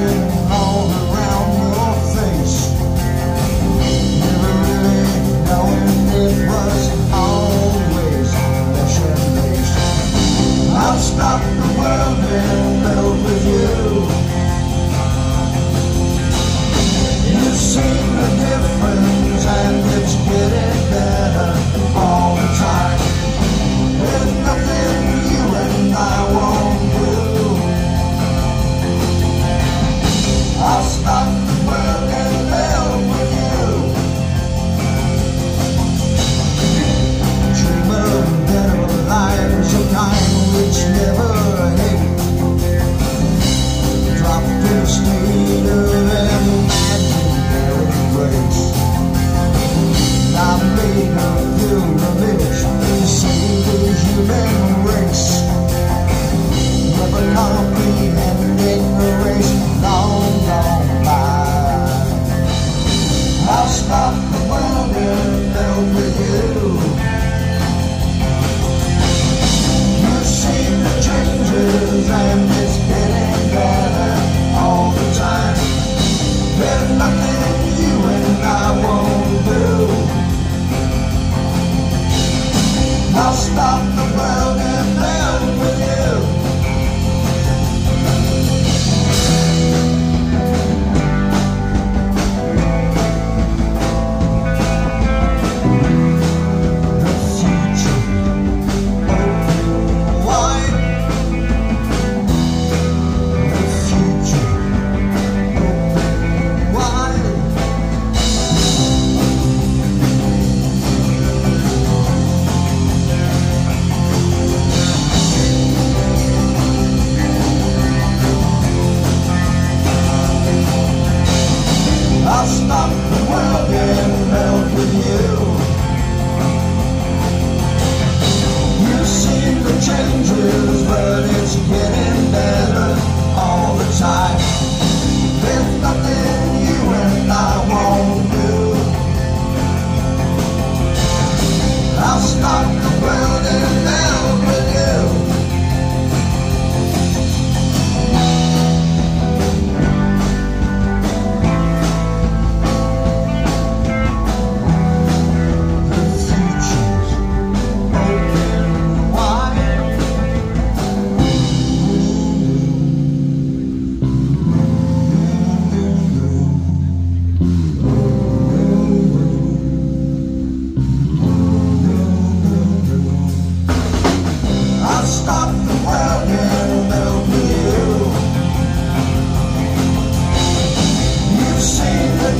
you. Stop. changes, but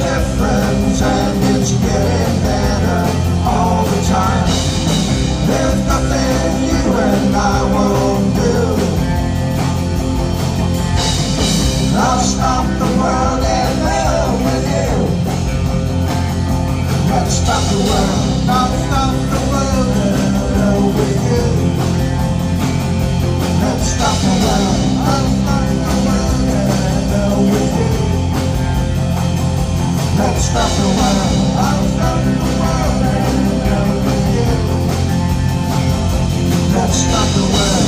different. That's not the way.